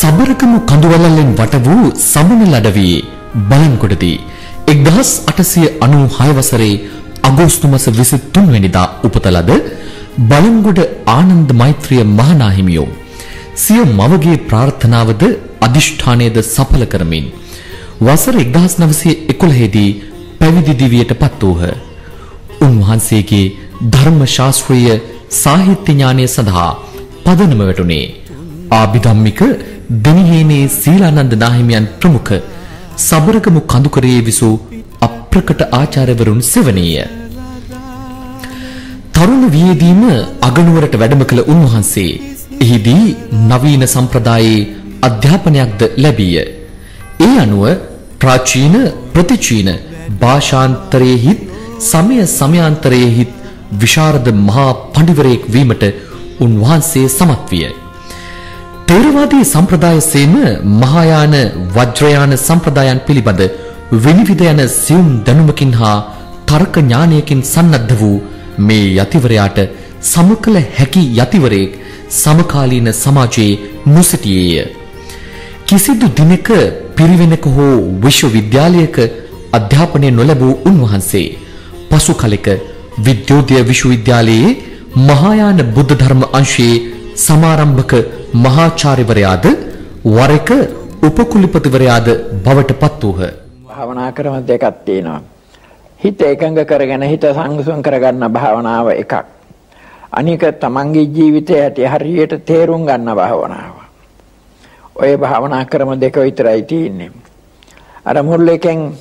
සබරකමු කඳුවලල්ලෙන් වට වූ සමනල අඩවියේ බලන්කොඩදී 1896 වසරේ අගෝස්තු මාස 23 වෙනිදා උපත ලද බලන්ගොඩ ආනන්ද මෛත්‍රිය මහනාහිමියෝ සිය මවගේ ප්‍රාර්ථනාවද අදිෂ්ඨානයේද සඵල කරමින් වසර 1911 දී පැවිදි දිවියට පත් වූහ. උන්වහන්සේගේ ධර්ම ශාස්ත්‍රීය සාහිත්‍ය ඥානය සඳහා පදනම වැටුනේ ආභිධම්මික දිනහේනේ සීලානන්ද නාහිමියන් ප්‍රමුඛ සබරගමු කඳුකරයේ විසූ අප්‍රකට ආචාර්යවරුන් සෙවණීය. තරුණ වියේදීම අගනුවරට වැඩම කළ උන්වහන්සේ එහිදී නවීන සම්ප්‍රදායේ අධ්‍යාපනයක්ද ලැබීය. ඒ අනුව ප්‍රාචීන ප්‍රතිචීන භාෂාන්තරයේහිත් සමය සමයාන්තරයේහිත් විශාරද මහා පඬිවරයෙක් වීමට උන්වහන්සේ සමත් විය. තේරවාදී සම්ප්‍රදායසේම මහායාන වජ්‍රයාන සම්ප්‍රදායන් පිළිබඳ විනිවිද යන සියුම් දැනුමකින් හා තර්ක ඥානයකින් සන්නද්ධ වූ මේ යතිවරයාට සමකල හැකි යතිවරයෙක් සමකාලීන සමාජයේ නොසිටියේය. කිසිදු දිනක පිරිවෙනක හෝ විශ්වවිද්‍යාලයක අධ්‍යාපනය නොලැබූ උන්වහන්සේ පසු කලෙක විද්‍යෝදය විශ්වවිද්‍යාලයේ මහායාන බුද්ධ ධර්ම අංශයේ සමාරම්භක මහාචාර්යවරයාද වර එක උපකුලපතිවරයාද බවට පත් වූහ. භාවනා ක්‍රම දෙකක් තියෙනවා. හිත එකඟ කරගෙන හිත සංසුන් කරගන්න භාවනාව එකක්. අනික තමන්ගේ ජීවිතය ඇති හරියට තේරුම් ගන්න භාවනාව. ඔය භාවනා ක්‍රම දෙක විතරයි තියෙන්නේ. අර මුල් එකෙන්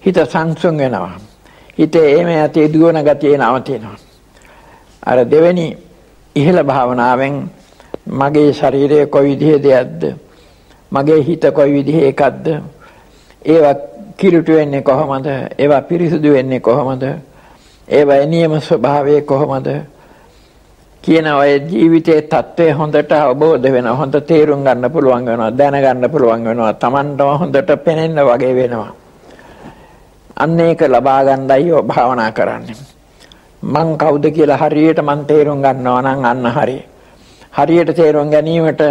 හිත සංසුන් වෙනවා. හිතේ එමෙ ඇති දුවන ගතිය නවතිනවා. අර දෙවෙනි ඉහළ භාවනාවෙන් මගේ ශරීරය කොයි විදිහේ දෙයක්ද මගේ හිත කොයි විදිහේ එකක්ද? ඒවා කිලුට වෙන්නේ කොහොමද? ඒවා පිරිසුදු වෙන්නේ කොහොමද? ඒවා නියම ස්වභාවය කොහොමද? කියන ඔය ජීවිතයේ தත්ත්වය හොඳට අවබෝධ වෙනවා හොඳ තේරුම් ගන්න පුළුවන් වෙනවා දැනගන්න පුළුවන් වෙනවා Tamanටම හොඳට පෙනෙන්න වගේ වෙනවා. අන්න ඒක ලබා ගන්නයි ඔය භාවනා කරන්නේ. මං කවුද කියලා හරියට මං තේරුම් ගන්නවා නම් අන්න හරි හරියට තේරුම් ගැනීමට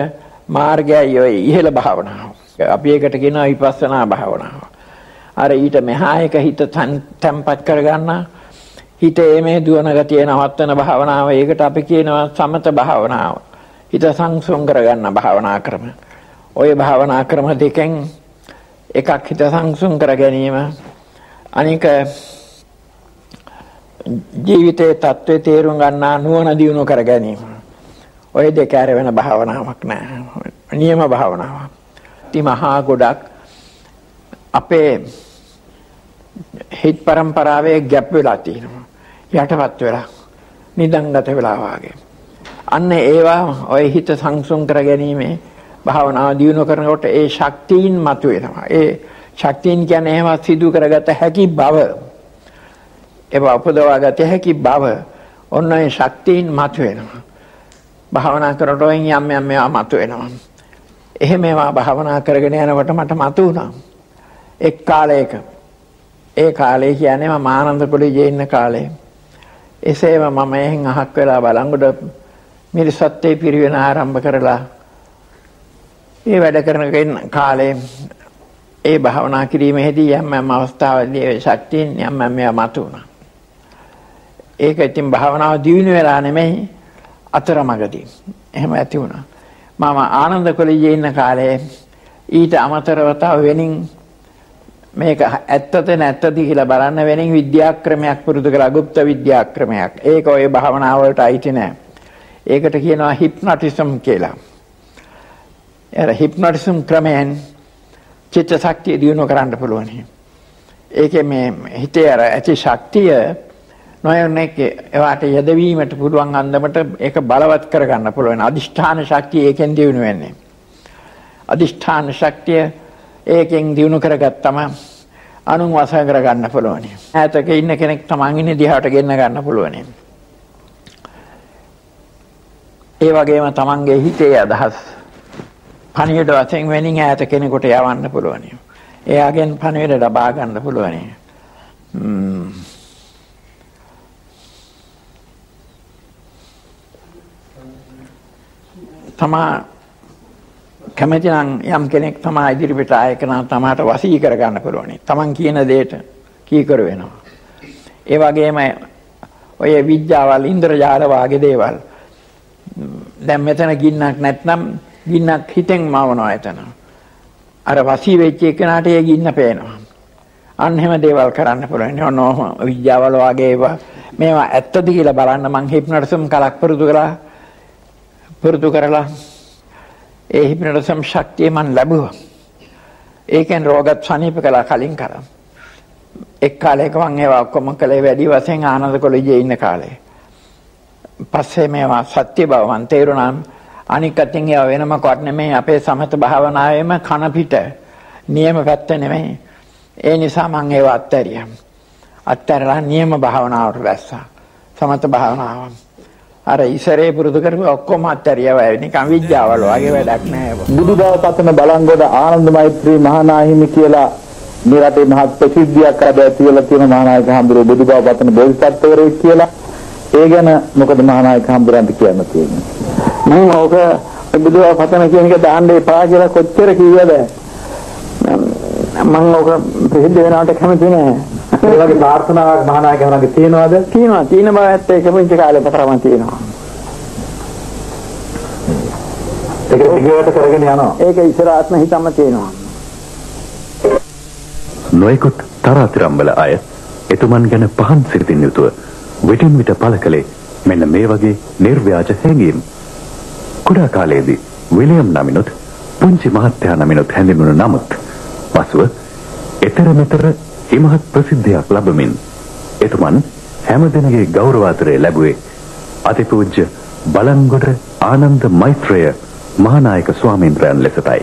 මාර්ගයයි ඔය ඉහළ භාවනාව. අපි ඒකට කියනවා විපස්සනා භාවනාව. අර ඊට මෙහා එක හිත තැම්පත් කරගන්න හිතේ මේ දුවන ගතිය නවත්තන භාවනාව. ඒකට අපි කියනවා සමත භාවනාව. හිත සංසුන් කරගන්න භාවනා ක්‍රම. ওই භාවනා ක්‍රම දෙකෙන් එකක් හිත සංසුන් කර ගැනීම අනික ජීවිතයේ தત્ත්වය තේරුම් ගන්නා නුවණ දියුණු කර ගැනීම ඔය දෙක ඇර වෙන භාවනාවක් නෑ. නියම භාවනාවක්. ඉතින් මහා ගොඩක් අපේ හිත් પરම්පරාවේ ගැප් වෙලා තියෙනවා. යටපත් වෙලා නිදන්ගත වෙලා වාගේ. අන්න ඒවා ඔය හිත සංසුන් කර ගැනීමේ භාවනාව දියුණු කරනකොට ඒ ශක්තියින් මතුවෙනවා. ඒ ශක්තියින් කියන්නේ ඒවා සිදු කරගත හැකි බව. ඒවා උපදවා ගත හැකි බව. ඔන්න ඒ ශක්තියින් මතුවෙනවා. භාවනා කරනකොට යම් යම් මේවා මතුවෙනවා. එහෙම ඒවා භාවනා කරගෙන යනකොට මට මතුවුණා. එක් කාලයක ඒ කාලේ කියන්නේ මම ආනන්ද කොලේජේ ඉන්න කාලේ. එසේම මම එහෙන් අහක් වෙලා බලංගොඩ මිරිසත්තේ පිරිවෙන ආරම්භ කරලා ඒ වැඩ කරන කාලේ ඒ භාවනා කිරීමේදී යම් යම් අවස්ථාවලදී ඒ ශක්තියින් යම් යම් මේවා මතුණා. ඒක ඉතින් භාවනාව දියුණු වෙලා නෙමෙයි අතරමඟදී. එහෙම ඇති වුණා. මම ආනන්ද කොලේජේ ඉන්න කාලේ ඊට අමතරව තව වෙනින් මේක ඇත්තද නැත්තද කියලා බලන්න වෙනින් විද්‍යාක්‍රමයක් පුරුදු කරලා গুপ্ত විද්‍යාක්‍රමයක්. ඒක ඔය භාවනාව වලට අයිති නෑ. ඒකට කියනවා හිප්නොටිසම් කියලා. එර හිප්නොටිසම් ක්‍රමයෙන් චිත්ත ශක්තිය දියුණු කරන්න පුළුවන්. ඒකේ මේ හිතේ අර ඇති ශක්තිය නොයනෙක් ඒවට යදවීමට පුළුවන් අන්දමට ඒක බලවත් කරගන්න පුළුවන්. අදිෂ්ඨාන ශක්තිය ඒකෙන් දියුණු වෙන්නේ. අදිෂ්ඨාන ශක්තිය ඒකෙන් දිනු කරගත්තම අනුන් වස කර ගන්න පුළුවන්. ඈතක ඉන්න කෙනෙක් තමන් ඉන්නේ දිහාට ගෙන්න ගන්න පුළුවන්. ඒ වගේම තමන්ගේ හිතේ අදහස් පණිවිඩ වශයෙන් වෙනින් ඈත කෙනෙකුට යවන්න පුළුවන්. එයාගෙන් පණිවිඩ ලබා ගන්න පුළුවන්. තමා කැමති නම් යම් කෙනෙක් තමා ඉදිරිපිට ආයක නම් තමාට වසී කර ගන්න පුළුවන්. තමන් කියන දෙයට කීකරු වෙනවා. ඒ වගේම ඔය විද්‍යාවල් ඉන්ද්‍රජාල වාගේ දේවල් දැන් මෙතන ගින්නක් නැත්නම් ගින්නක් හිතෙන් මවනවා එතන. අර වසී වෙච්ච එකනට ඒ ගින්න පේනවා. අන්න එහෙම දේවල් කරන්න පුළුවන්. ඔනෝම විද්‍යාවල වාගේ ඒවා මේවා ඇත්තද කියලා බලන්න මං හිප්නොටිසම් කලක් පුරුදු කළා. පුරුදු කරලා ඒ හිප්නොටිසම් ශක්තිය මන් ලැබුවා. ඒකෙන් රෝගත් සනීප කළා කලින් කරා. එක් කාලයක මම ඒවා ඔක්කොම කළේ වැඩි වශයෙන් ආනන්ද කොලෙජේ ඉන්න කාලේ. පස්සේ මේවා සත්‍ය බව මන් තේරුණා. අනික් අතින් ඒවා වෙනම කොට නෙමෙයි අපේ සමත භාවනාවේම කන පිට නියම පැත්ත නෙමෙයි. ඒ නිසා මම ඒවා අත්හැරියා. අත්හැරලා නියම භාවනාවට වැස්සා. සමත භාවනාව. අර ඉසරේ පුරුදු කරපු ඔක්කොම අත්හැරියා නිකන් විද්‍යාවල වගේ වැඩක් නෑ. බුදු බව පතන බලංගොඩ ආනන්ද මෛත්‍රී මහානාහිමි කියලා මේ රටේ මහත් ප්‍රසිද්ධියක් අද ඇතිවලා තියෙන මහානායක හඳුරෝ බුදු බව පතන බෝධිසත්වවරයෙක් කියලා. ඒ ගැන මොකද මහානායක හඳුරන්ට කියන්න තියෙන්නේ? මම ඕක බුදු බව පතන කියන එක දාන්න එපා කියලා කොච්චර කිව්වද? මම ඕක ප්‍රසිද්ධ වෙනවට කැමති නෑ. ඒ වගේ ප්‍රාර්ථනාවක් මහානායක හඳුරන්ගේ තියෙනවද? තියෙනවා. තියෙන බව ඇත්ත ඒක පුංචි කාලේ පතරම තියෙනවා. ඒක දිගට කරගෙන යනවා. ඒක ඉස්සරහත්ම හිතම තියෙනවා. නොයෙකුත් තරාතිරම්බල අය එතුමන් ගැන පහන් සිරිතින් යුතුව විටින් විට පළ කළේ මෙන්න මේ වගේ නිර්ව්‍යාජ හැඟීම්. කුඩා කාලයේදී විලියම් නමිනුත් පුංචි මහත්තයා නමිනුත් හැඳින්වුණු නමුත් පසුව එතර මෙතර ඉමහත් ප්‍රසිද්ධියක් ලබමින් එතුමන් හැමදෙනගේ ගෞරවාදරය ලැබුවේ අතිපූජ්‍ය බලංගොඩ ආනන්ද මෛත්‍රය මහානායක ස්වාමීන්ද්‍රයන් ලෙසටයි.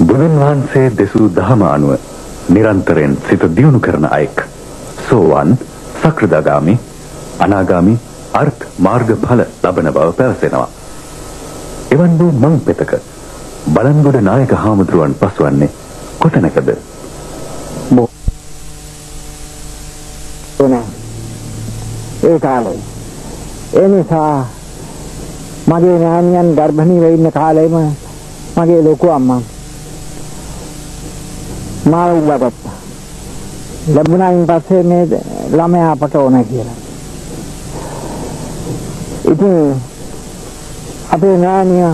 බුදුන් වහන්සේ දෙසූ දහම අනුව නිරන්තරයෙන් සිත දියුණු කරන අයෙක් සෝවන් සක්‍රදාගාමි අනාගාමි අර්ථ මාර්ගඵල ලබන බව පැවසෙනවා. එවන් වූ මං පෙතක බලන්ගොඩ නායක හාමුදුරුවන් පසුවන්නේ කොතැනකද? ඒ කාලේ ඒ නිසා මගේ ඥානියන් ගර්භණී වෙ ඉන්න කාලෙම මගේ ලොකු අම්මා මාව උගත්තා. ලැබුණායින් පස්සේ මේ ළමයා අපට ඕන කියලා. ඉතින් අපේ ඥානිය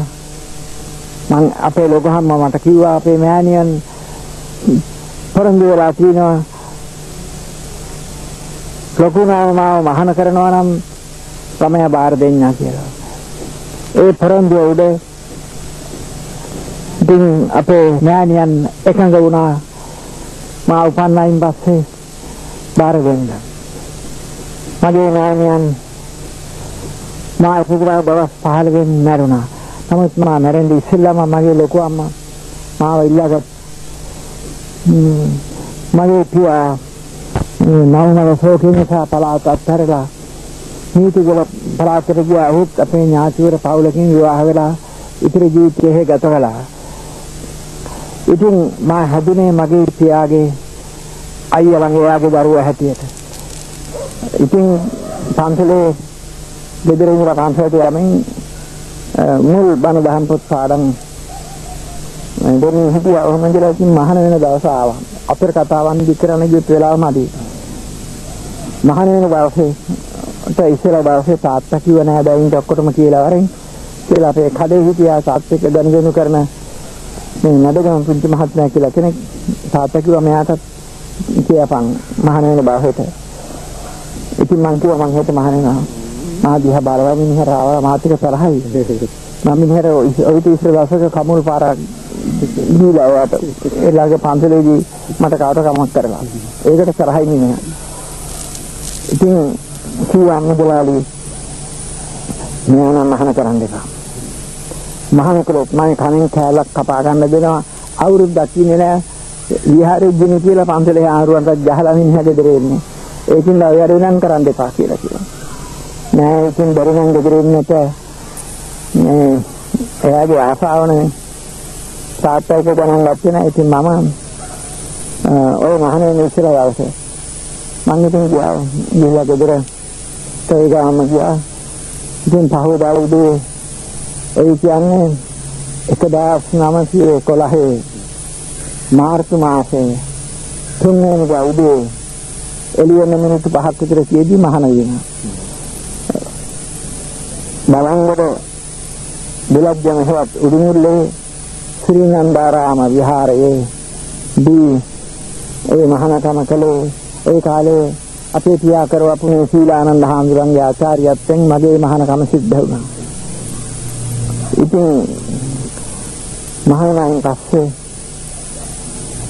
මං අපේ ලොකු අම්මා මට කිව්වා අපේ මෑණියන් පොරොන්දු වෙලා තිනවා ලොකු මාව මහාන කරනවා නම් ළමයා බාර දෙන්න කියලා. ඒ පොරොන්දුව උඩ ඉතින් අපේ මෑණියන් එකඟ වුණා මා උපන්නයින් පස්සේ බාර දෙන්න. මගේ මෑණියන් මා ඉතිරා දවස් 15 වෙනි මැරුණා. නමුත් මා මැරෙන්නේ ඉස්සෙල්ලාම මගේ ලොකු අම්මා මාව ඉල්ලාගත් මගේ පියා නවනව සෝකින් නිසා පලාත අත්හැරලා නීතිගල පලාතට ගියා ඔහුත් අපේ ඥාතිවර පවුලකින් විවාහ වෙලා ඉතිරි ජීවිතේ ගත කළා. ඉතින් මා හැදුනේ මගේ පියාගේ අයියා ළඟ එයාගේ දරුවා හැටියට. ඉතින් පන්සලේ ගෙදර ඉඳලා පන්සලට යමින් මුල් බණ දහම් පොත් පාඩම් දෙන්නේ හිටියා ඔහොම ඉඳලා ඉතින් මහාන වෙන දවස ආවා. අපේ කතාවන් දිකරන ගියත් වෙලාවමදී මහාන වෙන දවසේ ට ඉස්සෙල්ලා දවසේ තාත්තා කිව්ව නෑ දැන් ඔක්කොටම කියලා වරෙන් කියලා අපේ කඩේ හිටියා තාත්තෙක් ගනුදෙනු කරන මේ නඩගම පුංචි මහත්මයා කියලා කෙනෙක් තාත්තා කිව්වා මෙයාටත් කියපන් මහාන වෙන බාහිරට. ඉතින් මං කිව්වා මං හෙට මහාන වෙනවා. මා දිහා බලලා මිනිහර ආවා මාත් එක්ක තරහයි. මම මිනිහර ඔය ඉස්සර දවසක කමුල් පාරක් දීලා වාට එලාගේ පන්සලේදී මට කාට කමක් කරලා. ඒකට තරහයි මිනිහා. ඉතින් කිව්වා අම්මදලාලි මෙයා නම් මහාන කරන්න එපා. මහාන කළොත් මම කණෙන් කෑල්ලක් කපා ගන්න දෙනවා අවුරුද්දක් ඉන්නේ නෑ විහාරෙ දින කියලා පන්සලේ ආරුවන්ට ගහලා මිනිහා ගෙදර එන්නේ ඒකින් ලව වැඩ නම් කරන්න එපා කියලා කිව්වා නෑ ඒකින් බැරි නම් ගෙදර ඉන්නට මේ එයාගේ ආසාවනේ තාත්තා එක ගණන් ගත්තේ නෑ ඉතින් මම ඔය මහනේ ඉස්සර දවසේ මම ඉතින් ගියා ගිහලා ගෙදර ඒ ගාම ගියා ඉතින් පහවදා උදේ ඒ කියන්නේ 1911 මාර්තු මාසයේ තුන්වෙනිදා උදේ එළියෙන මිනිත්තු 5ක් විතර තියදී මහාන වෙනවා. බලංගොඩ බුලජ්ජම හෙවත් උඩුමුල්ලේ ශ්‍රී නන්දාරාම විහාරයේ දී ඒ මහානකම කළේ ඒ කාලේ අපේ පියා කරවපු මේ සීලානන්ද හාමුදුරන්ගේ ආචාර්යත්වයෙන් මගේ මහානකම සිද්ධ වුණා. ඉතින් මහානයන් පස්සේ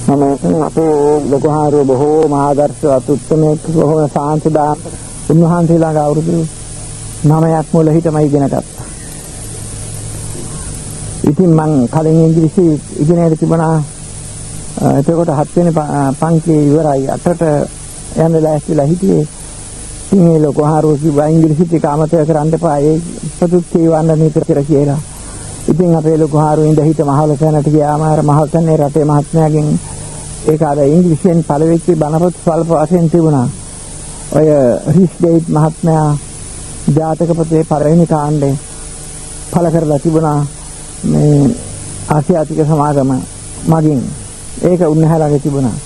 මම අපේ ලොකු හාරුව බොහෝම ආදර්ශවත් උත්මයෙක් බොහෝම සාන්තිදායක උන්වහන්සේලාගේ අවුරුදු 9ක් මුල හිටම ඉගෙන ගත්තා. ඉතින් මං කලින් ඉංග්‍රීසි ඉගෙනගෙන තිබුණා එතකොට හත් වෙනි පන්තියේ ඉවරයි අටට යන්න ලෑස්තිලා හිටියේ. ඉතින් මේ ලොකු හාරුව කිව්වා ඉංග්‍රීසි ටික අමතක කරන්න එපා ඒ පොදුත් කියවන්න නිතර කියලා. ඉතින් අපේ ලොකු හාරුව ඉඳ හිට මහල තැනට ගියාම අර මහල් තැනේ රටේ මහත්මයාගෙන් ඒක අර ඉංග්‍රීසියෙන් පළවෙච්ච බණපොත් ස්වල්ප වශයෙන් තිබුණා. ඔය රිස්ගේට් මහත්මයා ජාතක පොතේ පළවෙනි කාණ්ඩේ පළ කරලා තිබුණා මේ ආසියාතික සමාගම මගින් ඒක උන්වහන්සේලාගේ තිබුණා.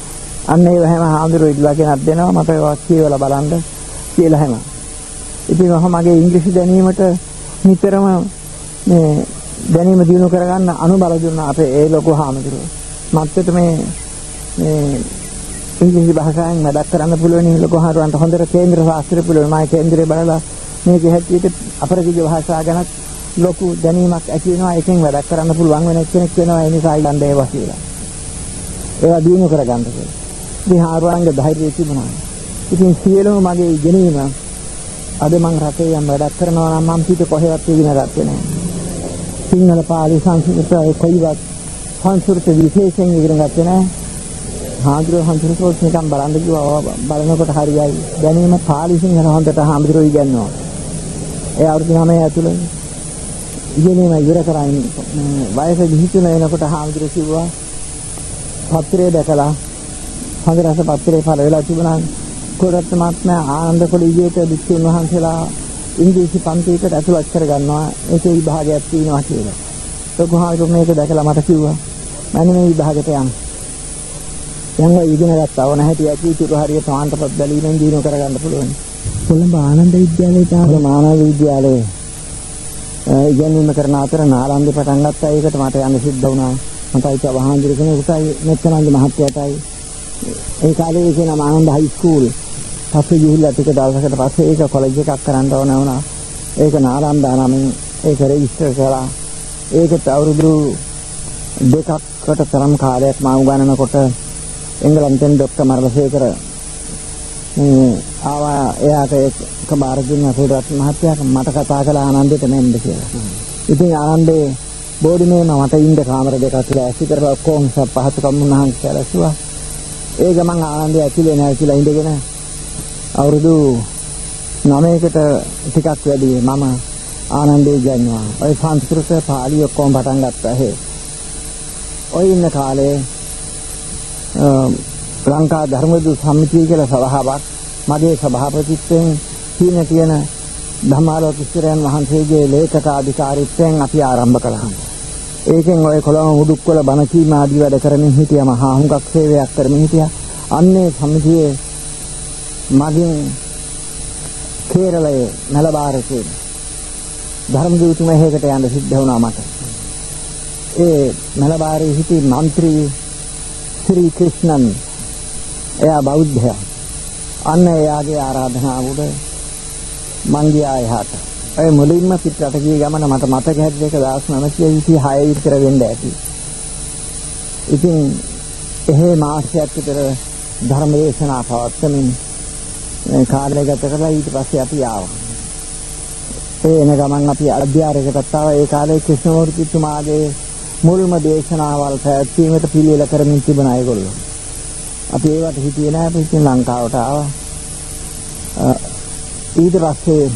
අන්න ඒව හැම හාමුදුරුවෝ ඉදලා කෙනක් දෙනවා මට ඒවා කියවලා බලන්න කියලා හැම. ඉතින් මම මගේ ඉංග්‍රීසි දැනීමට නිතරම මේ දැනීම දිනු කරගන්න අනුබල දුන්නා අපේ ඒ ලොකු හාමුදුරුවෝ. මත්තට මේ මේ ඉංග්‍රීසි භාෂාවෙන් වැඩක් කරන්න පුළුවන් ලොකු හාමුදුරන්ට හොඳට කේන්ද්‍ර ශාස්ත්‍රය පුළුවන්. මම කේන්ද්‍රේ බලලා මේක හැටියට අපරදිග භාෂා ගැන ලොකු දැනීමක් ඇති වෙනවා. එකෙන් වැඩක් කරන්න පුළුවන් වෙන කෙනෙක් වෙනවා. ඒ නිසා ඊළඟ ඒවා කියලා. ඒවා දිනු කරගන්න කියලා. ඉතින් හාරුවන්ගේ ධෛර්යය තිබුණා. ඉතින් සියලුම මගේ ඉගෙනීම අද මං රටේ යම් වැඩක් කරනවා නම් මම පිට කොහෙවත් ඉගෙන ගත්තේ නැහැ. සිංහල පාලි සංස්කෘත කොයිවත් සංස්කෘත විශේෂයෙන් ඉගෙන ගත්තේ නැහැ. හාමුදුරුවෝ හාමුදුරුවෝ නිකන් බලන්න කිව්වා බලනකොට හරියයි. දැනීම පාලි සිංහල හොඳට හාමුදුරුවෝ ඉගෙනනවා. ඒ අවුරුදු 9 ඇතුළේ ඉගෙනීම ඉවර කරයින් වයස 23 වෙනකොට හාමුදුරුවෝ කිව්වා පත්‍රය දැකලා හොඳ රස පත්‍රේ පළ වෙලා තිබුණා කොරත් මහත්මයා ආනන්ද කොළීජයට වික්ෂුන් වහන්සේලා ඉංග්‍රීසි පන්තියකට ඇතුළත් කරගන්නවා ඒකේ විභාගයක් තියෙනවා කියලා. ලොකු හාමුදුරුවෝ මේක දැකලා මට කිව්වා මම මේ විභාගයට යන්න. ඔය ඉගෙන ගත්තා ඕන හැටි ඇති ඉතුරු හරිය සමාන්තරපත් බැලීමෙන් දිනු කරගන්න පුළුවන්. කොළඹ ආනන්ද විද්‍යාලයට ආවම ආනන්ද විද්‍යාලයේ ඉගෙනීම කරන අතර නාලන්දේ පටන් ගත්තා ඒකට මට යන්න සිද්ධ වුණා. මටයි චවහාන්දිර කෙනෙකුටයි මෙච්චනන්ද මහත්තයාටයි ඒ කාලේ ඒක නම ආනන්ද හයි ස්කූල්. පස්සේ ගිහිල්ලා ටික දවසකට පස්සේ ඒක කොලෙජ් එකක් කරන්න ඕන වුණා. ඒක නාලන්දා නමින් ඒක රෙජිස්ටර් කරලා ඒකට අවුරුදු දෙකකට තරම් කාලයක් මම උගන්වනකොට එංගලන්තෙන් ડોක්ටර් මරලසේකර ආවා එයාට ඒක බාර දුන්න අපේ මහත්තයා මට කතා කළා ආනන්දෙට මෙන්න කියලා. ඉතින් ආනන්දේ බෝඩිමේ මට ඉන්න කාමර දෙකක් කියලා ඇසි කරලා ඔක්කොම පහසුකම් උන්වහන්සේ සැලසුවා. ඒ ගමන් ආනන්දේ ඇතුලේ නැහැ කියලා ඉඳගෙන අවුරුදු 9කට ටිකක් වැඩි මම ආනන්දේ ගන්නවා. ඔය සංස්කෘත පාලි ඔක්කොම පටන් ගත්තා හේ. ඔය ඉන්න කාලේ ලංකා ධර්මදු සමිතිය කියලා සභාවක් මගේ සභාපතිත්වයෙන් කියන තියෙන ධම්මාලෝක ඉස්තරයන් වහන්සේගේ ලේඛක අධිකාරීත්වයෙන් අපි ආරම්භ කළා. ඒකෙන් ඔය කොළඹ මුදුක්කොළ බණ කීම ආදී වැඩ කරමින් හිටියා මහා හුඟක් සේවයක් කරමින් හිටියා. අන්නේ සමිතියේ මගින් කේරළයේ නලබාරකේ ධර්ම දූත මහේකට යන්න සිද්ධ වුණා මට. ඒ නලබාරේ සිටි മന്ത്രി ශ්‍රී ක්‍රිෂ්ණන් එයා බෞද්ධයා. අන්න එයාගේ ආරාධනාවට මං ගියා එහාට. ඒ මුලින්ම පිටරට ගිය ගමන මට මතක හැටියට 1926 විතර වෙන්න ඇති. ඉතින් එහෙ මාසයක් විතර ධර්ම දේශනා පවත්වමින් කාලය ගත කරලා ඊට පස්සේ අපි ආවා. ඒ එන ගමන් අපි අධ්‍යාරයකටත් ආවා. ඒ කාලේ ක්‍රිෂ්ණමූර්තිතුමාගේ මුල්ම දේශනාවල් පැවැත්වීමට පිළිවෙල කරමින් තිබුණා ඒගොල්ලෝ. අපි ඒවට හිතියේ නැහැ අපි ඉතින් ලංකාවට ආවා. ඊට පස්සේ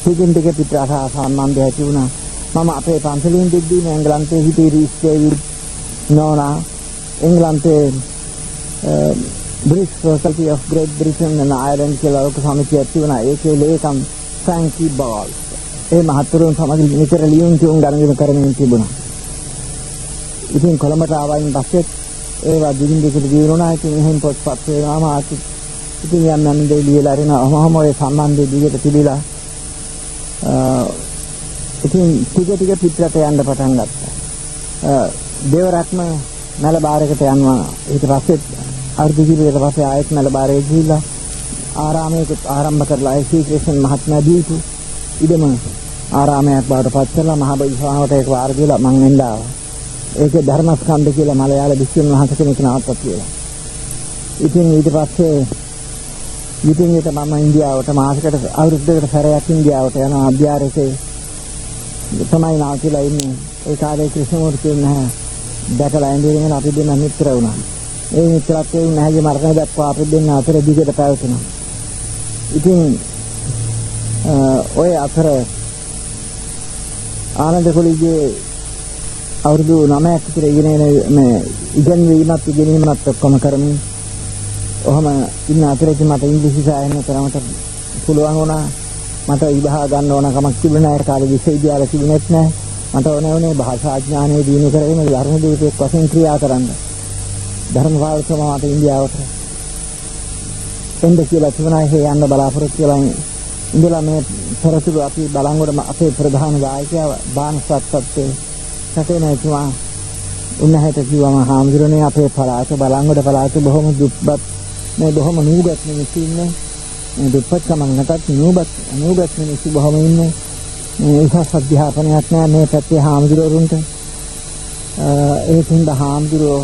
ටිකින් ටික පිටරට සම්බන්ධය ඇති වුණා. මම අපේ පන්සලෙන් දෙද්දී එංගලන්තයේ හිටිය රීස් ඩේවිඩ් නෝනා එංගලන්තයේ British Society of Great Britain and Ireland කියලා ලෝක සමිතියක් තිබුණා. ඒකේ ලේකම් ෆ්‍රැන්කි බෝල්ස්. ඒ මහත්වරුන් සමග නිතර ලියුම් කියුම් ගණන් කරමින් තිබුණා. ඉතින් කොළඹට ආවයින් පස්සේ ඒවා දිගින් දිගට දිනුනා. ඉතින් එහෙන් පොත්පත් වෙනාම ආති. ඉතින් යම් යම් දේ ලියලා අරිනවා. ඔහොම ඔය සම්බන්ධය දිගට තිබිලා ඉතින් ටික ටික පිටරට යන්න පටන් ගත්තා. දේවරත්න මලබාරයකට යනවා. ඊට පස්සේ අර්ධ කිලෝමීටර පස්සේ ආයෙත් මලබාරේ ගිහිල්ලා ආරාමයක ආරම්භ කරලා ඒ ශ්‍රී ක්‍රිෂ්ණ මහත්මයා දීපු ඉදම ආරාමයක් බවට පත් කරලා මහ බයිසාවට ඒක වාර දීලා මං එන්න ආවා. ඒකේ ධර්මස්කන්ධ කියලා මලයාල විශ්වන් වහන්සේ කෙනෙක් නාවත්තා කියලා. ඉතින් ඊට පස්සේ ඉතින් ඒක මම ඉන්දියාවට මාසයකට අවුරුද්දකට සැරයක් ඉන්දියාවට යනවා අභ්‍යාරකේ තමයි නාකිලා ඉන්නේ. ඒ කාලේ ක්‍රිෂ්ණමූර්ති නැහැ. දැකලා ඉඳගෙන අපි දෙන්න මිත්‍ර වුණා. ඒ මිත්‍රත්වයෙන් නැහැගේ මරණ දක්වා අපි දෙන්න අතර දිගට පැවතුණා. ඉතින් ඔය අතර ආනන්ද කොලිගේ අවුරුදු 9ක් විතර ඉගෙන මේ ඉගෙනීමත් ඉගෙනීමත් ඔක්කොම කරමින් ඔහම ඉන්න අතරේදී මට ඉංග්‍රීසි සායන තරමට පුළුවන් වුණා. මට විභාග ගන්න ඕන කමක් තිබුණේ. නැහැ ඒ කාලේ විශ්වවිද්‍යාල තිබුණෙත් නැහැ මට ඕනේ වුණේ භාෂා ඥානය දිනු කරගෙන ධර්ම දූතයෙක් වශයෙන් ක්‍රියා කරන්න. ධර්ම පාලකම මට ඉන්දියාවට. එන්න කියලා තිබුණා. ඒ යන්න බලාපොරොත්තු වෙලා ඉඳලා මේ පෙරතුරු අපි බලංගොඩ අපේ ප්‍රධාන දායකයා බානසත්පත්තේ සතේ නැතුවා උන්නහට කිව්වම හාමුදුරනේ අපේ පළාත බලංගොඩ පළාත බොහොම දුප්පත් මේ බොහොම නූගත් මිනිස්සු ඉන්නේ. මේ දුප්පත් කමක් නැතත් නූගත් නූගත් මිනිස්සු බොහොම ඉන්නේ. මේ උසස් අධ්‍යාපනයක් නෑ මේ පැත්තේ හාමුදුරුවරුන්ට. ඒ තුන්ද හාමුදුරුවෝ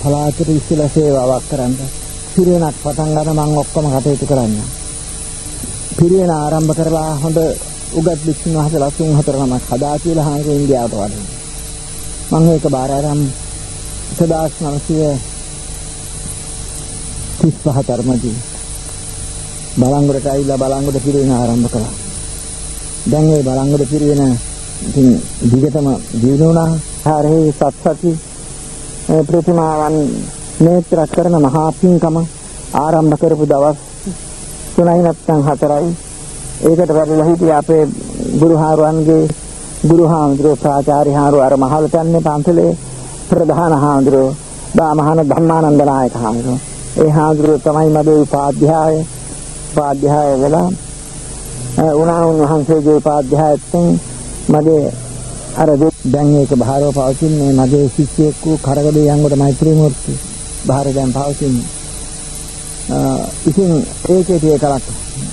පළාතට ඉස්සෙල්ලා සේවාවක් කරන්න. පිරිනක් පටන් ගන්න මම ඔක්කොම කටයුතු කරන්න. පිරින ආරම්භ කරලා හොඳ උගත් බික්ෂුන් වහන්සේලා තුන් හතර නමක් හදා කියලා හාමුදුරුවෝ ඉන්දියාවට වඩිනවා මම ඒක බාර අරන් 1935 තරමදී බලංගොඩට ඇවිල්ලා බලංගොඩ පිරිවෙන ආරම්භ කළා. දැන් ඒ බලංගොඩ පිරිවෙන ඉතින් දිගටම ජීවුණා. හරේ සත්සති ප්‍රතිමාවන් නේත්‍ර කරන මහා පින්කම ආරම්භ කරපු දවස් 3යි නැත්නම් 4යි. ඒකට වැඩිලා හිටිය අපේ ගුරුහාරුවන්ගේ ගුරු හාමුදුරුවෝ ප්‍රාචාර්ය හාමුදුරුවෝ අර මහල තන්නේ පන්සලේ ප්‍රධාන හාමුදුරුවෝ දාමහන ධම්මානන්ද නායක හාමුදුරුවෝ ඒ හාමුදුරුවෝ තමයි මගේ උපාධ්‍යාය උපාධ්‍යාය වෙලා උනාවුන් වහන්සේගේ උපාධ්‍යායයෙන් මගේ අර දැන් ඒක බාහිරව පවතින්නේ මගේ ශිෂ්‍යයෙක් වූ කරගඩේ යංගොඩ මෛත්‍රී මූර්ති බාහිර දැන් පවතින්නේ ඉතින් ඒකේ tie කලක්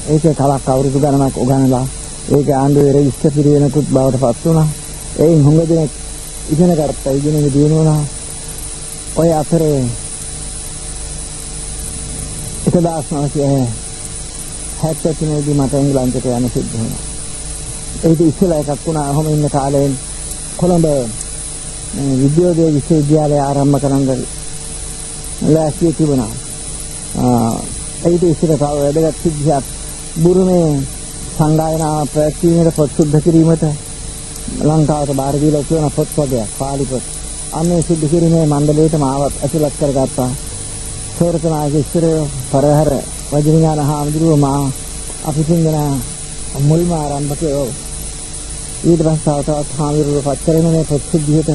ඒකේ කලක් අවුරුදු ගණනක් උගන්වලා ඒක ආණ්ඩුවේ රෙජිස්ටර් පිළිවෙනකුත් බවට පත් වුණා. ඒයින් හුඟ දෙනෙක් ඉගෙන ගත්තා, ඉගෙන දිනුණා. ඔය අතරේ 1973 දී මට එංගලන්තයට යන්න සිද්ධ වුණා. ඒක ඉස්සෙල්ලා එකක් වුණා. ඔහොම ඉන්න කාලේ කොළඹ විද්‍යෝදය විශ්වවිද්‍යාලය ආරම්භ කරන්න ලෑස්ති තිබුණා. ඒක ඉස්සෙල්ලා තව වැදගත් සිද්ධියක් බුරුමේ සංගායනාව ප්‍රතිමයට පොත් සුද්ධ කිරීමට ලංකාවට බාර දීලා කියන පොත් වර්ගයක් පාලි පොත්. අන්නේ සුද්ධ කිරීමේ මණ්ඩලයට මාවත් ඇතුළත් කරගත්තා. සෝරතනාගේ ඉස්සර පරහර වජිනඥාන හාමුදුරුවෝ මා අපිටින් දෙන මුල්ම ආරම්භකයෝ ඊට පස්සේ තවත් හාමුදුරුවෝ පත් කරගෙන මේ පොත් සුද්ධියට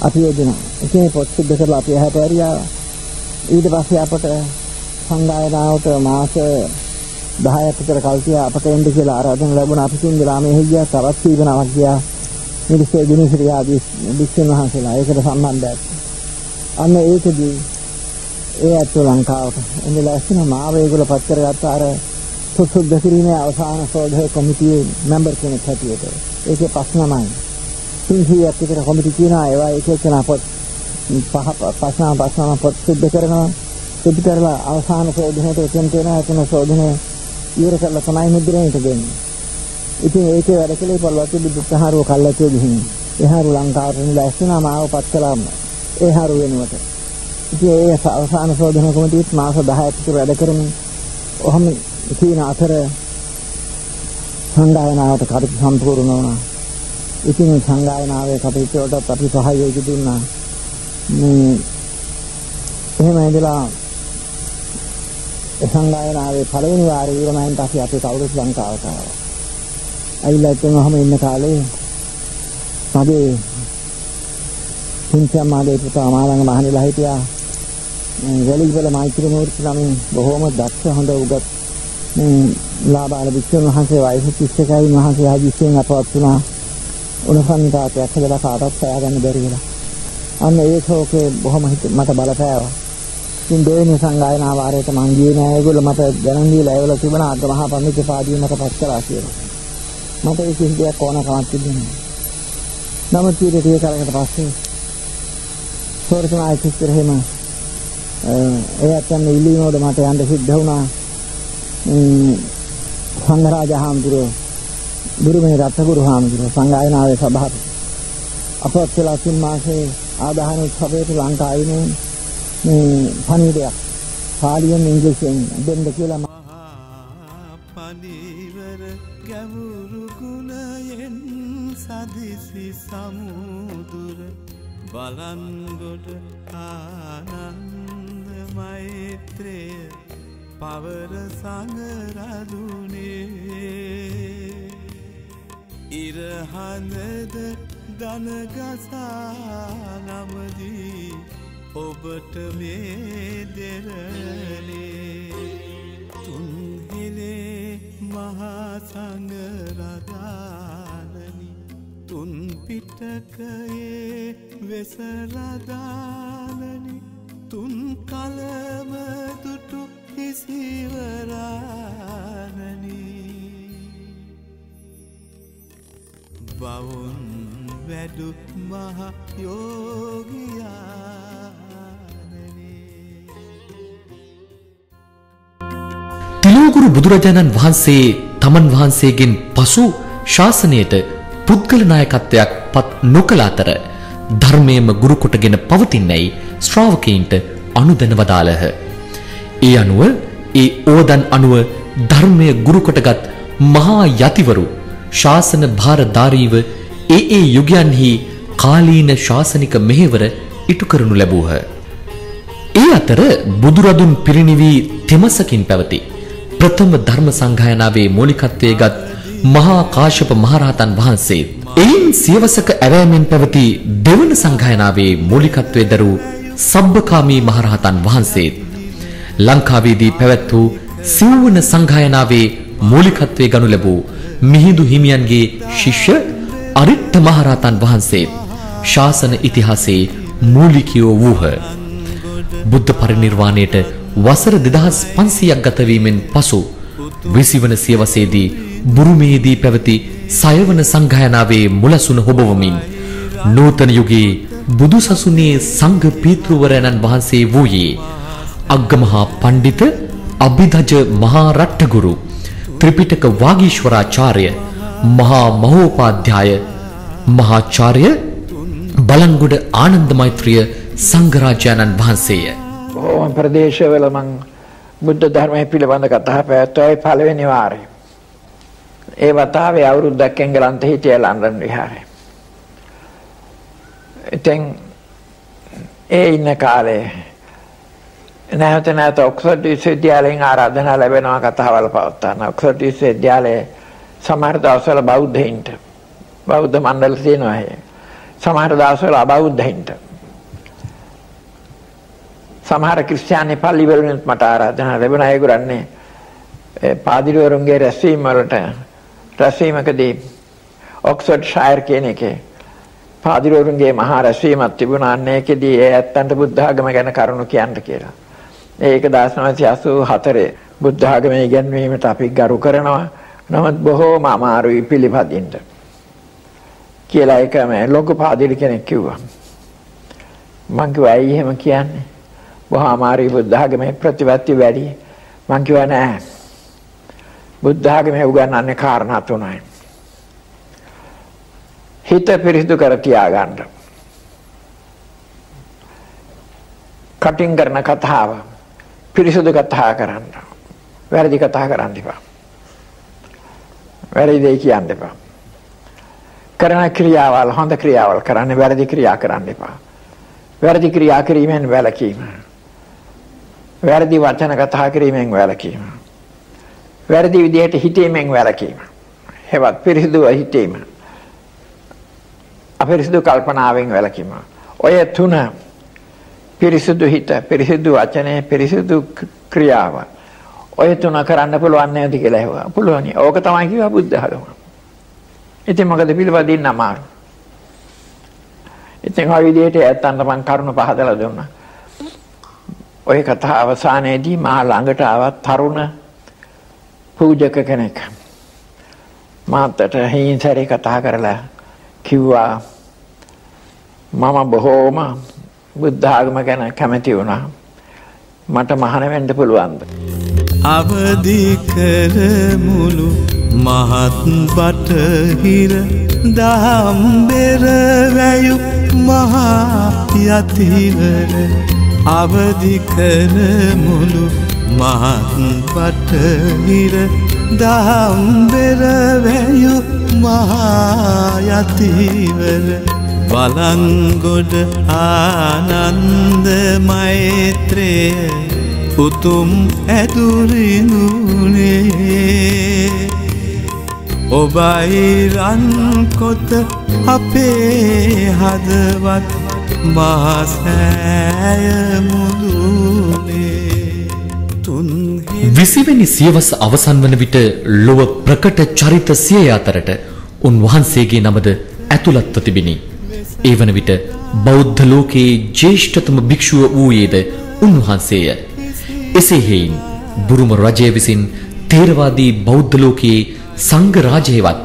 අපි යොදනවා. ඉතින් පොත් සුද්ධ කරලා අපි එහාට ඇරියා. ඊට පස්සේ අපට සංගායනාවට මාස 10ක් විතර කල් තියා අපට එන්න කියලා ආරාධන ලැබුණා අපි සින්දලා මේ හිගියා තවත් කීපනාවක් ගියා මිනිස්සේ දිනසිරියා විශ්වන වහන්සේලා ඒකට සම්බන්ධයක් අන්න ඒකදී ඒ අත ලංකාවට එන්නලා ඇස්න මාව ඒගොල්ලෝ පත් කරගත්ත අර සුසුද්ධ කිරීමේ අවසාන සෝදහ කොමිටියේ මැම්බර් කෙනෙක් හැටියට ඒකේ ප්‍රශ්නමයි සිංහියක් විතර කොමිටි කියනවා ඒවා එක එකනා පොත් පහ ප්‍රශ්න ප්‍රශ්න පොත් සුද්ධ කරනවා සුද්ධ කරලා අවසාන සෝදනයට එතෙන් තියෙන එතන සෝදනය ඉවර කරලා තමයි මුද්‍රණයට දෙන්නේ. ඉතින් ඒකේ වැඩ කළේ පොල්වත්ති බුද්ධහාරුව කල්ලාතිය ගිහින්. එහාරු ලංකාවට නිලා ඇස්සුනා මාව පත් කළාම ඒ හාරු වෙනුවට. ඉතින් ඒ අවසාන සෝදන කොමිටියත් මාස 10ක් විතර වැඩ කරමින් ඔහම කියන අතර සංගායනාවට කටයුතු සම්පූර්ණ වුණා. ඉතින් සංගායනාවේ කටයුතුවලට අපි සහයෝගය දුන්නා. මේ එහෙම ඉඳලා සංගායනාවේ පළවෙනි වාරේ ඊළඟට අපි අපේ කවුරුත් ලංකාවට ආවා. ඇවිල්ලා එතන ඔහම ඉන්න කාලේ මගේ පුංචි අම්මාගේ පුතා මාළඟ මහණිලා හිටියා වැලිවල මෛත්‍රී මූර්ති ළමින් බොහෝම දක්ෂ හොඳ උගත් මේ ලාබාල වික්ෂුන් වහන්සේ වයස 31යි මහන්සේ ආදිස්යෙන් අපවත් වුණා. උණසන්තාවයක් හදලා කාටවත් සෑගන්න බැරි වෙලා. අන්න ඒ ශෝකේ බොහොම හිත මට බලපෑවා. ඉතින් දෙවෙනි සංගායනා වාරයට මං ගියේ නෑ. ඒගොල්ලෝ මට ගණන් දීලා ඒවල තිබුණා අග මහා පඬිතුක පාදිය මට පස් කළා කියලා. මට ඒ කිසි දෙයක් ඕන කමක් තිබුණේ නෑ. නමුත් ඊට ටික කාලයකට පස්සේ සෝරසනායි සිස්ටර් එහෙම එයාට යන ඉල්ලීමවල මට යන්න සිද්ධ වුණා. සංඝරාජ හාමුදුරුවෝ බුරුමේ රත්නගුරු හාමුදුරුවෝ සංගායනාවේ සභාපති අපවත් වෙලා තුන් මාසේ ආදාහන උත්සවයට ලංකාවේ මේ පණිවිඩයක් පාලියෙන් ඉංග්‍රීසියෙන් දෙන්න කියලා පනිවර ගැමුරු ගුණයෙන් සදිසි සමුදුර බලන්ගොඩ ආනන්ද මෛත්‍රය පවර සඟරදුනේ ඉරහනද දනගසා නමදී ඔබට මේ දෙරනේ තුන්හෙලේ මහා සංගරදානනි තුන් පිටකයේ වෙසරදානනි තුන් කලම දුටු ඉසිවරානනි බවුන් වැඩු මහ යෝගයානනේ තිලෝගුරු බුදුරජාණන් වහන්සේ තමන් වහන්සේගෙන් පසු ශාසනයට පුද්ගල නායකත්වයක් පත් නොකළ අතර ධර්මයේම ගුරු කොටගෙන පවතින්නයි ශ්‍රාවකයින්ට අනුදැන වදාළහ. ඒ අනුව ඒ ඕදන් අනුව ධර්මය ගුරු කොටගත් මහා යතිවරු ශාසන භාරධාරීව ඒ ඒ යුගයන්හි කාලීන ශාසනික මෙහෙවර ඉටු කරනු ලැබූහ. ඒ අතර බුදුරදුන් පිරිනිවී තෙමසකින් පැවති ප්‍රථම ධර්ම සංගායනාවේ මූලිකත්වයේ ගත් මහා කාශ්‍යප මහරහතන් වහන්සේ එයින් සියවසක ඇවෑමෙන් පැවති දෙවන සංගායනාවේ මූලිකත්වයේ දරූ සබ්බකාමී මහරහතන් වහන්සේ ලංකාවේදී පැවැත් වූ සිව්වන සංගායනාවේ මූලිකත්වයේ ගනු ලැබූ මිහිඳු හිමියන්ගේ ශිෂ්‍ය අරිට්ඨ මහරහතන් වහන්සේ ශාසන ඉතිහාසයේ මූලිකයෝ වූහ. බුද්ධ පරිනිර්වාණයට වසර 2500ක් ගත වීමෙන් පසු 20 වන සියවසේදී බුරුමේදී පැවති සයවන සංගායනාවේ මුලසුන හොබවමින් නූතන යුගයේ බුදුසසුනේ සංඝ පීතෘවරයන්න් වහන්සේ වූයේ අග්ගමහා පණ්ඩිත අභිධජ මහා රට්ටගුරු ත්‍රිපිටක වාගීශ්වරාචාර්ය මහා මහෝපාධ්‍යාය මහාචාර්ය බලංගොඩ ආනන්ද මෛත්‍රිය සංඝරාජානන් වහන්සේය. බොහෝම ප්‍රදේශවල මං බුද්ධ ධර්මයේ පිළිබඳ කතා පැවැත්වුවා පළවෙනි වාරේ. ඒ වතාවේ අවුරුද්දක් එංගලන්තේ හිටියා ලන්ඩන් විහාරේ. ඉතින් ඒ ඉන්න කාලේ නැවත නැවත ඔක්ස්ෆර්ඩ් විශ්වවිද්‍යාලයෙන් ආරාධනා ලැබෙනවා කතාවල් පවත්වන්න. ඔක්ස්ෆර්ඩ් විශ්වවිද්‍යාලයේ සමහර දවස්වල බෞද්ධයින්ට බෞද්ධ මණ්ඩල තියෙනවා එහෙ. සමහර දවස්වල අබෞද්ධයින්ට. සමහර ක්‍රිස්තියානි පල්ලි වලින් මට ආරාධනා ලැබුණා ඒගොල්ලන්නේ පාදිරිවරුන්ගේ රැස්වීම වලට රැස්වීමකදී ඔක්ස්ෆර්ඩ් ෂයර් කියන එකේ පාදිරිවරුන්ගේ මහා රැස්වීමක් තිබුණා අන්න ඒකෙදී ඒ ඇත්තන්ට බුද්ධ ආගම ගැන කරුණු කියන්න කියලා. ඒක 1984 බුද්ධ ආගමේ ඉගැන්වීමට අපි ගරු කරනවා. නමුත් බොහෝම අමාරුයි පිළිපදින්න. කියලා ඒකම ලොකු පාදිරි කෙනෙක් කිව්වා. මං කිව්වා ඇයි එහෙම කියන්නේ? බොහෝ අමාරුයි බුද්ධ ආගමේ ප්‍රතිපත්ති වැඩි. මං කිව්වා නෑ. බුද්ධ ආගමේ උගන්වන්නේ කාරණා තුනයි. හිත පිරිසිදු කර තියාගන්න. කටින් කරන කතාව පිරිසිදු කතා කරන්න. වැරදි කතා කරන්න එපා. වැරදි දෙය කියන්න එපා. කරන ක්‍රියාවල් හොඳ ක්‍රියාවල් කරන්න වැරදි ක්‍රියා කරන්න එපා. වැරදි ක්‍රියා කිරීමෙන් වැළකීම. වැරදි වචන කතා කිරීමෙන් වැළකීම. වැරදි විදිහට හිතීමෙන් වැළකීම. හෙවත් පිරිසිදුව හිතීම. අපිරිසිදු කල්පනාවෙන් වැළකීම. ඔය තුන පිරිසිදු හිත, පිරිසිදු වචනය, පිරිසිදු ක්‍රියාව. ඔය තුන කරන්න පුළුවන් නේද කියලා ඇහුවා. පුළුවනි. ඕක තමයි කිව්වා බුද්ධ ධර්ම. ඉතින් මොකද පිළිපදින්න අමාරු. ඉතින් ඔය විදිහට ඇත්තන්ට මම කරුණ පහදලා දුන්නා. ඔය කතා අවසානයේදී මා ළඟට ආවත් තරුණ පූජක කෙනෙක්. මාතට හිංසරේ කතා කරලා කිව්වා මම බොහෝම බුද්ධ ආගම ගැන කැමති වුණා. මට මහාන වෙන්න පුළුවන්ද? අවදි කරමුළු මහත් බටහිර දහම් බෙරවැයු මහා යතිවර අවදි කරමුළු මහත් බටහිර දහම් බෙරවැයු මහා යතිවර බලංගොඩ ආනන්ද මෛත්‍රය උතුම් ඇතුරිනුනේ ඔබයි රන්කොත අපේ හදවත් මාසෑය මුදුනේ තුන්හි විසිවැනි සියවස අවසන් වන විට ලොව ප්‍රකට චරිත සියය අතරට උන්වහන්සේගේ නමද ඇතුළත්ව තිබිණි. ඒ වන විට බෞද්ධ ලෝකයේ ජ්‍යෙෂ්ඨතම භික්ෂුව වූයේද උන්වහන්සේය. එසේ හේයින් බුරුම රජය විසින් තේරවාදී බෞද්ධ ලෝකයේ සංඝ රාජ්‍යවත්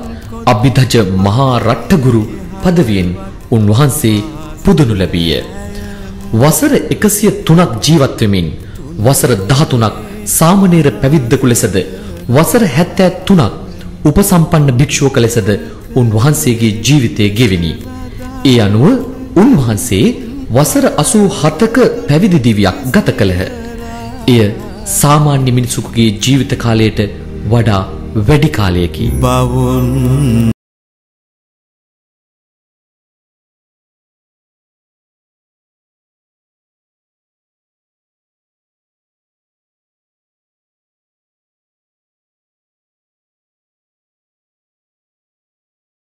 අභිධජ මහා රට්ටගුරු පදවියෙන් උන්වහන්සේ පුදනු ලැබීය. වසර 103ක් ජීවත් වෙමින් වසර 13ක් සාමණේර පැවිද්දකු ලෙසද වසර 73ක් උපසම්පන්න භික්ෂුවක ලෙසද උන්වහන්සේගේ ජීවිතය ගෙවිනි. ඒ අනුව උන්වහන්සේ වසර 87ක පැවිදි දිවියක් ගත කළහ. එය සාමාන්‍ය මිනිසෙකුගේ ජීවිත කාලයට වඩා වැඩි කාලයකි. බවුන්